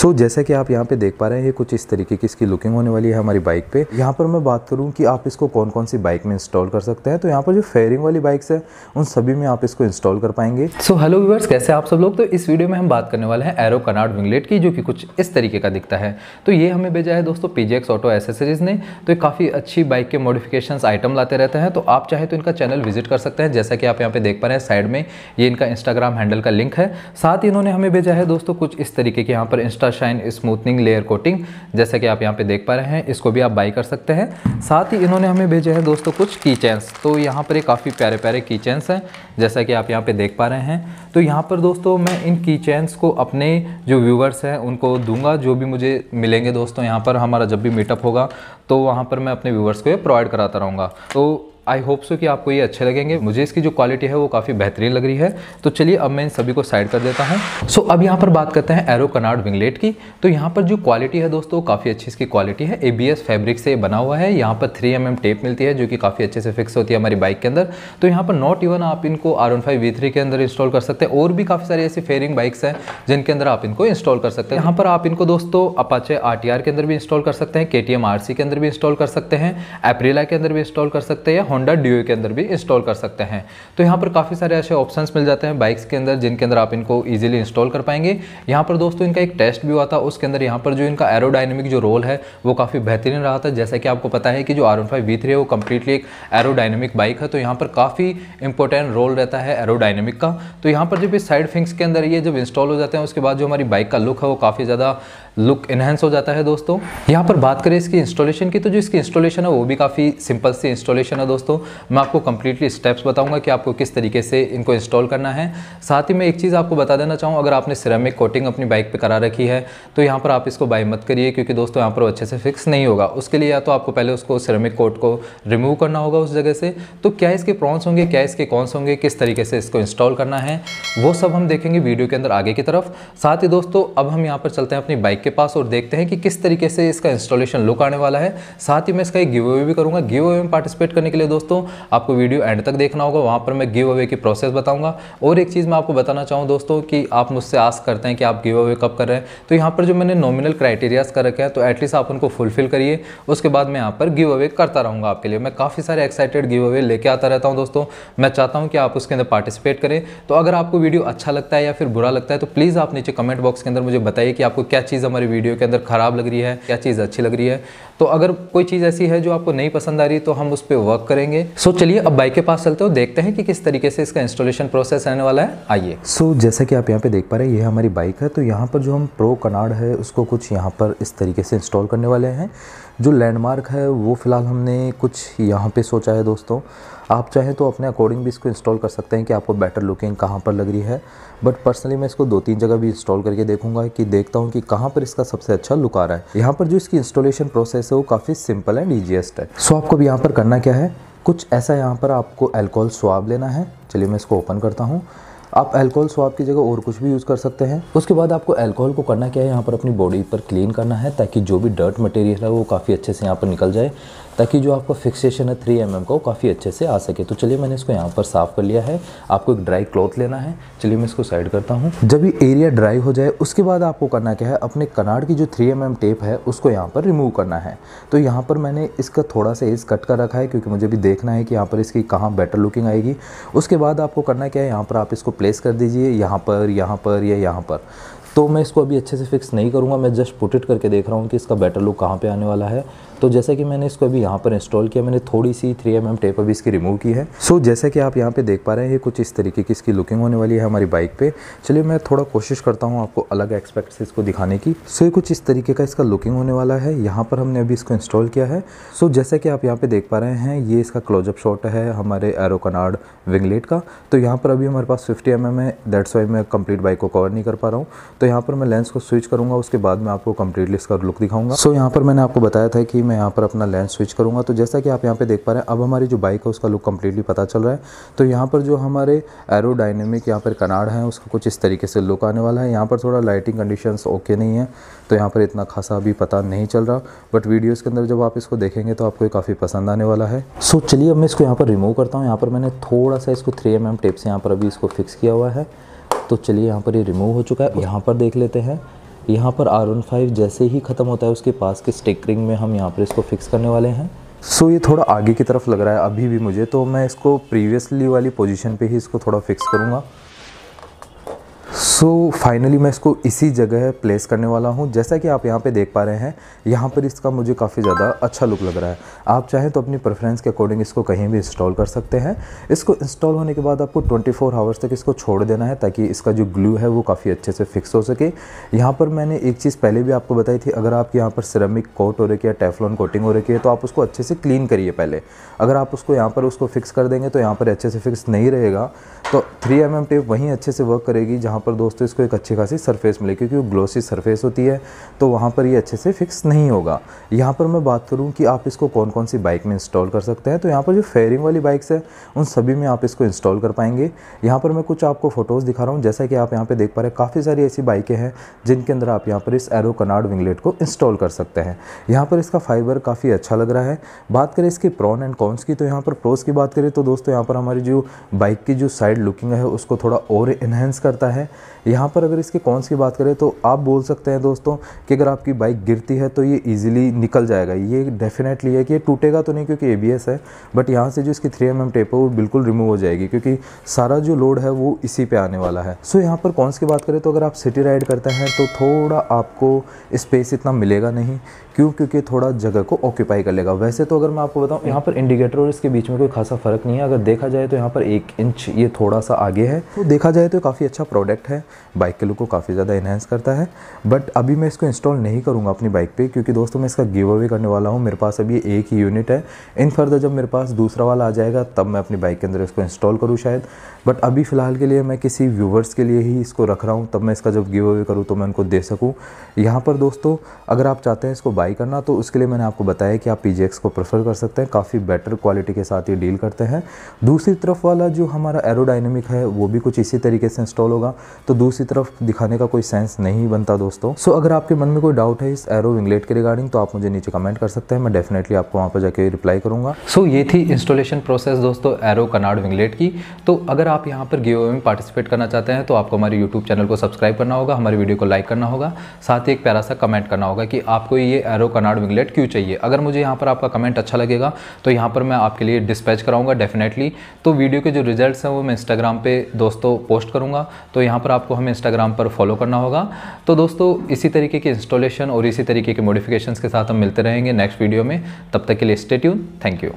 सो so, जैसा कि आप यहाँ पे देख पा रहे हैं ये कुछ इस तरीके की इसकी लुकिंग होने वाली है हमारी बाइक पे। यहाँ पर मैं बात करूँ कि आप इसको कौन कौन सी बाइक में इंस्टॉल कर सकते हैं। तो यहाँ पर जो फेयरिंग वाली बाइक्स है उन सभी में आप इसको इंस्टॉल कर पाएँगे। सो हेलो व्यूवर्स कैसे आप सब लोग? तो इस वीडियो में हम बात करने वाले हैं एरो कनाड विंगलेट की जो कि कुछ इस तरीके का दिखता है। तो ये हमें भेजा है दोस्तों पीजेक्स ऑटो एसेसरीज ने। तो काफ़ी अच्छी बाइक के मॉडिफिकेशन आइटम लाते रहते हैं। तो आप चाहे तो इनका चैनल विज़िट कर सकते हैं। जैसा कि आप यहाँ पे देख पा रहे हैं साइड में ये इनका इंस्टाग्राम हैंडल का लिंक है। साथ ही इन्होंने हमें भेजा है दोस्तों कुछ इस तरीके के यहाँ पर insta shine smoothening layer coating जैसा कि आप यहाँ पे देख पा रहे हैं, इसको भी आप बाई कर सकते हैं। साथ ही इन्होंने हमें भेजे हैं दोस्तों कुछ की चैंस तो यहाँ पर ये काफ़ी प्यारे प्यारे की चैंस हैं, जैसा कि आप यहाँ पे देख पा रहे हैं। तो यहाँ पर दोस्तों मैं इन की चैंस को अपने जो व्यूवर्स हैं, उनको दूँगा, जो भी मुझे मिलेंगे दोस्तों, यहाँ पर हमारा जब भी मीटअप होगा तो वहाँ पर मैं अपने व्यूवर्स को ये प्रोवाइड कराता रहूँगा। तो आई होप सो कि आपको ये अच्छे लगेंगे। मुझे इसकी जो क्वालिटी है वो काफ़ी बेहतरीन लग रही है। तो चलिए, अब मैं इन सभी को साइड कर देता हूँ। सो अब यहाँ पर बात करते हैं एरो कनाड विंगलेट की। तो यहाँ पर जो क्वालिटी है दोस्तों काफ़ी अच्छी इसकी क्वालिटी है। एबीएस फैब्रिक से बना हुआ है। यहाँ पर थ्री एम टेप मिलती है, जो कि काफ़ी अच्छे से फिक्स होती है हमारी बाइक के अंदर। तो यहाँ पर नॉट इवन आप इनको आर वन के अंदर इंस्टॉल कर सकते हैं। और भी काफ़ी सारी ऐसी फेयरिंग बाइक्स हैं, जिनके अंदर आप इनको इंस्टॉल कर सकते हैं। यहाँ पर आप इनको दोस्तों अपाचे आरटीआर के अंदर भी इंस्टॉल कर सकते हैं के के अंदर भी इंस्टॉल कर सकते हैं एप्रिला के अंदर भी इंस्टॉल कर सकते हैं होंडा ड्यू के अंदर भी इंस्टॉल कर सकते हैं। तो यहाँ पर काफ़ी सारे ऐसे ऑप्शन मिल जाते हैं बाइक्स के अंदर, जिनके अंदर आप इनको ईजिली इंस्टॉल कर पाएँगे। यहाँ पर दोस्तों इनका एक टेस्ट भी हुआ था, उसके अंदर यहाँ पर जो इनका एरोडाइनमिक जो रोल है, वो काफ़ी बेहतरीन रहा था। जैसा कि आपको पता है कि जो R one five V three है, वो कम्प्लीटली एक एरोडाइनमिक बाइक है। तो यहाँ पर काफ़ी इंपॉर्टेंट रोल रहता है एरोडाइनमिक का। तो यहाँ पर जब इस साइड फिंग्स के अंदर ये जब इंस्टॉल हो जाते हैं, उसके बाद जो हमारी बाइक का लुक है, वो काफ़ी ज़्यादा लुक इन्हेंस हो जाता है दोस्तों। यहाँ पर बात करें इसकी इंस्टॉलेशन की तो जो इसकी इंस्टॉलेशन है, वो भी काफ़ी सिंपल सी इंस्टॉलेशन है दोस्तों। मैं आपको कंप्लीटली स्टेप्स बताऊँगा कि आपको किस तरीके से इनको इंस्टॉल करना है। साथ ही मैं एक चीज़ आपको बता देना चाहूँ, अगर आपने सिरेमिक कोटिंग अपनी बाइक पर करा रखी है तो यहाँ पर आप इसको बाई मत करिए, क्योंकि दोस्तों यहाँ पर अच्छे से फिक्स नहीं होगा। उसके लिए या तो आपको पहले उसको सिरेमिक कोट को रिमूव करना होगा उस जगह से। तो क्या इसके प्रॉन्स होंगे, क्या इसके कॉन्स होंगे, किस तरीके से इसको इंस्टॉल करना है, वो सब हम देखेंगे वीडियो के अंदर आगे की तरफ़। साथ ही दोस्तों, अब हम यहाँ पर चलते हैं अपनी बाइक के पास और देखते हैं कि किस तरीके से इसका इंस्टॉलेशन लुक आने वाला है। साथ ही मैं इसका एक गिव अवे भी करूँगा। गिव अवे में पार्टिसिपेट करने के लिए दोस्तों, आपको वीडियो एंड तक देखना होगा। वहाँ पर मैं गिव अवे की प्रोसेस बताऊँगा। और एक चीज़ मैं आपको बताना चाहूँ दोस्तों कि आप मुझसे आस करते हैं कि आप गिव अवे कब कर रहे हैं। तो यहाँ पर जो मैंने नॉमिनल क्राइटेरियाज कर रखे हैं तो एटलीस्ट आप उनको फुलफिल करिए। उसके बाद मैं यहाँ पर गिव अवे करता रहूँगा आपके लिए। मैं काफ़ी सारे एक्साइटेड गिव अवे लेके आता रहता हूँ दोस्तों। मैं चाहता हूँ कि आप उसके अंदर पार्टिसिपेट करें। तो अगर आपको वीडियो अच्छा लगता है या फिर बुरा लगता है तो प्लीज़ आप नीचे कमेंट बॉक्स के अंदर मुझे बताइए कि आपको क्या चीज़ हमारी वीडियो के अंदर खराब लग रही है क्या चीज़ अच्छी लग रही है? तो अगर कोई चीज़ ऐसी है जो आपको नहीं पसंद आ रही तो हम उस पर वर्क करेंगे। सो चलिए अब बाइक के पास चलते हो देखते हैं कि किस तरीके से इसका इंस्टॉलेशन प्रोसेस रहने वाला है। आइए। सो so, जैसा कि आप यहाँ पे देख पा रहे हैं ये हमारी बाइक है। तो यहाँ पर जो हम प्रो कनाड है उसको कुछ यहाँ पर इस तरीके से इंस्टॉल करने वाले हैं। जो लैंडमार्क है, वो फ़िलहाल हमने कुछ यहाँ पे सोचा है दोस्तों। आप चाहें तो अपने अकॉर्डिंग भी इसको इंस्टॉल कर सकते हैं कि आपको बेटर लुकिंग कहाँ पर लग रही है। बट पर्सनली मैं इसको दो तीन जगह भी इंस्टॉल करके देखूँगा कि देखता हूँ कि कहाँ पर इसका सबसे अच्छा लुक आ रहा है। यहाँ पर जो इसकी इंस्टॉलेशन प्रोसेस है, वो काफ़ी सिंपल एंड ईजिएस्ट है सो आपको भी यहाँ पर करना क्या है? कुछ ऐसा यहाँ पर आपको एल्कोहल स्वाब लेना है। चलिए मैं इसको ओपन करता हूँ। आप अल्कोहल स्वाब की जगह और कुछ भी यूज़ कर सकते हैं। उसके बाद आपको अल्कोहल को करना क्या है? यहाँ पर अपनी बॉडी पर क्लीन करना है ताकि जो भी डर्ट मटेरियल है वो काफ़ी अच्छे से यहाँ पर निकल जाए। ताकि जो आपका फिक्सेशन है थ्री एम का, वो काफ़ी अच्छे से आ सके। तो चलिए मैंने इसको यहाँ पर साफ़ कर लिया है। आपको एक ड्राई क्लॉथ लेना है। चलिए मैं इसको साइड करता हूँ। जब ये एरिया ड्राई हो जाए, उसके बाद आपको करना क्या है? अपने कनाड की जो थ्री एम टेप है, उसको यहाँ पर रिमूव करना है। तो यहाँ पर मैंने इसका थोड़ा सा एज कट कर रखा है, क्योंकि मुझे भी देखना है कि यहाँ पर इसकी कहाँ बेटर लुकिंग आएगी। उसके बाद आपको करना क्या है? यहाँ पर आप इसको प्लेस कर दीजिए। यहाँ पर यहाँ पर या यहाँ पर। तो मैं इसको अभी अच्छे से फिक्स नहीं करूँगा। मैं जस्ट पुट इट करके देख रहा हूँ कि इसका बेटर लुक कहाँ पे आने वाला है। तो जैसा कि मैंने इसको अभी यहाँ पर इंस्टॉल किया मैंने थोड़ी सी थ्री एम टेप अभी इसकी रिमूव की है। सो so, जैसा कि आप यहाँ पे देख पा रहे हैं ये कुछ इस तरीके की इसकी लुकिंग होने वाली है हमारी बाइक पे। चलिए मैं थोड़ा कोशिश करता हूँ आपको अलग एक्सपेक्ट से इसको दिखाने की। सो so, ये कुछ इस तरीके का इसका लुकिंग होने वाला है। यहाँ पर हमने अभी इसको इंस्टॉल किया है। सो so, जैसा कि आप यहाँ पे देख पा रहे हैं ये इसका क्लोजअप शॉट है हमारे एरो कनाड विंगलेट का। तो यहाँ पर अभी हमारे पास फिफ्टी एम है दैट्स वाई मैं कंप्लीट बाइक को कवर नहीं कर पा रहा हूँ। तो यहाँ पर मैं लेंस को स्विच करूँगा उसके बाद मैं आपको कम्प्लीटली इसका लुक दिखाऊँगा सो so, यहाँ पर मैंने आपको बताया था कि मैं यहाँ पर अपना लेंस स्विच करूँगा तो जैसा कि आप यहाँ पे देख पा रहे हैं अब हमारी जो बाइक है उसका लुक कम्प्लीटली पता चल रहा है तो यहाँ पर जो हमारे एरोडाइनमिक यहाँ पर कनाड है उसका कुछ इस तरीके से लुक आने वाला है यहाँ पर थोड़ा लाइटिंग कंडीशन ओके नहीं है तो यहाँ पर इतना खासा अभी पता नहीं चल रहा बट वीडियोज़ के अंदर जब आप इसको देखेंगे तो आपको काफ़ी पसंद आने वाला है सो चलिए अब मैं इसको यहाँ पर रिमूव करता हूँ यहाँ पर मैंने थोड़ा सा इसको थ्री एम टेप से यहाँ पर अभी इसको फिक्स किया हुआ है तो चलिए यहाँ पर ये रिमूव हो चुका है। यहाँ पर देख लेते हैं। यहाँ पर आर वन फाइव जैसे ही ख़त्म होता है उसके पास के स्टिकरिंग में हम यहाँ पर इसको फिक्स करने वाले हैं। सो so, ये थोड़ा आगे की तरफ़ लग रहा है अभी भी मुझे तो मैं इसको प्रीवियसली वाली पोजीशन पे ही इसको थोड़ा फिक्स करूँगा। सो so, फाइनली मैं इसको इसी जगह प्लेस करने वाला हूँ। जैसा कि आप यहाँ पे देख पा रहे हैं यहाँ पर इसका मुझे काफ़ी ज़्यादा अच्छा लुक लग रहा है। आप चाहें तो अपनी प्रेफरेंस के अकॉर्डिंग इसको कहीं भी इंस्टॉल कर सकते हैं। इसको इंस्टॉल होने के बाद आपको 24 फोर आवर्स तक इसको छोड़ देना है ताकि इसका जो ग्लू है वो काफ़ी अच्छे से फिक्स हो सके। यहाँ पर मैंने एक चीज़ पहले भी आपको बताई थी अगर आपके यहाँ पर सिरेमिक कोट हो रखी है टेफलॉन कोटिंग हो रखी है तो आप उसको अच्छे से क्लीन करिए पहले। अगर आप उसको यहाँ पर उसको फिक्स कर देंगे तो यहाँ पर अच्छे से फिक्स नहीं रहेगा। तो थ्री एम टेप वहीं अच्छे से वर्क करेगी जहाँ पर दोस्तों, इसको एक अच्छी खासी सरफेस मिले, क्योंकि वो ग्लोसी सरफेस होती है तो वहाँ पर ये अच्छे से फिक्स नहीं होगा। यहाँ पर मैं बात करूँ कि आप इसको कौन कौन सी बाइक में इंस्टॉल कर सकते हैं तो यहाँ पर जो फेयरिंग वाली बाइक्स है, उन सभी में आप इसको इंस्टॉल कर पाएँगे। यहाँ पर मैं कुछ आपको फ़ोटोज़ दिखा रहा हूँ, जैसा कि आप यहाँ पर देख पा रहे काफ़ी सारी ऐसी बाइकें हैं, जिनके अंदर आप यहाँ पर इस एरो कनाड विंगलेट को इंस्टॉल कर सकते हैं। यहाँ पर इसका फाइबर काफ़ी अच्छा लग रहा है। बात करें इसके प्रॉन एंड कॉन्स की तो यहाँ पर प्रोस की बात करें तो दोस्तों, यहाँ पर हमारी जो बाइक की जो साइड लुकिंग है, उसको थोड़ा और इन्हेंस करता है। यहाँ पर अगर इसके कॉन्स की बात करें तो आप बोल सकते हैं दोस्तों कि अगर आपकी बाइक गिरती है तो ये ईजिली निकल जाएगा। ये डेफिनेटली है कि ये टूटेगा तो नहीं क्योंकि एबीएस है बट यहाँ से जो इसकी थ्री एम टेप है वो बिल्कुल रिमूव हो जाएगी क्योंकि सारा जो लोड है वो इसी पे आने वाला है। सो यहाँ पर कॉन्स की बात करें तो अगर आप सिटी राइड करते हैं तो थोड़ा आपको स्पेस इतना मिलेगा नहीं, क्यों? क्योंकि थोड़ा जगह को ऑक्यूपाई कर लेगा। वैसे तो अगर मैं आपको बताऊँ, यहाँ पर इंडिकेटर और इसके बीच में कोई खासा फ़र्क नहीं है। अगर देखा जाए तो यहाँ पर एक इंच ये थोड़ा सा आगे है। तो देखा जाए तो काफ़ी अच्छा प्रोडक्ट है। बाइक के लुक को काफ़ी ज़्यादा इन्हेंस करता है। बट अभी मैं इसको इंस्टॉल नहीं करूँगा अपनी बाइक पर क्योंकि दोस्तों मैं इसका गिव अवे करने वाला हूँ। मेरे पास अभी एक ही यूनिट है। इन फर्दर जब मेरे पास दूसरा वाला आ जाएगा, तब मैं अपनी बाइक के अंदर इसको इंस्टॉल करूँ शायद। बट अभी फ़िलहाल के लिए मैं किसी व्यूवर्स के लिए ही इसको रख रहा हूँ। तब मैं इसका जब गिव अवे करूँ तो मैं उनको दे सकूँ। यहाँ पर दोस्तों, अगर आप चाहते हैं इसको बाई करना तो उसके लिए मैंने आपको बताया कि आप पी को प्रेफर कर सकते हैं। काफ़ी बेटर क्वालिटी के साथ ये डील करते हैं। दूसरी तरफ़ वाला जो हमारा एरोडाइनमिक है, वो भी कुछ इसी तरीके से इंस्टॉल होगा। तो दूसरी तरफ़ दिखाने का कोई सेंस नहीं बनता दोस्तों। सो so, अगर आपके मन में कोई डाउट है इस एरो विंगलेट के रिगार्डिंग तो आप मुझे नीचे कमेंट कर सकते हैं। मैं डेफिनेटली आपको वहाँ पर जाके रिप्लाई करूँगा। सो so, ये थी इंस्टॉलेशन प्रोसेस दोस्तों एरो कनाड विंगलेट की। तो अगर आप यहाँ पर गिव में पार्टिसिपेट करना चाहते हैं तो आपको हमारे यूट्यूब चैनल को सब्सक्राइब करना होगा हमारे वीडियो को लाइक करना होगा। साथ ही एक प्यारा सा कमेंट करना होगा कि आपको ये एरो कनाड विंगलेट क्यों चाहिए? अगर मुझे यहाँ पर आपका कमेंट अच्छा लगेगा तो यहाँ पर मैं आपके लिए डिस्पैच कराऊँगा डेफिनेटली तो वीडियो के जो रिजल्ट्स हैं वो मैं इंस्टाग्राम पे दोस्तों पोस्ट करूँगा। तो यहाँ पर आपको हमें इंस्टाग्राम पर फॉलो करना होगा। तो दोस्तों, इसी तरीके की इंस्टॉलेशन और इसी तरीके के मॉडिफिकेशन के साथ हम मिलते रहेंगे नेक्स्ट वीडियो में। तब तक के लिए स्टेट्यून थैंक यू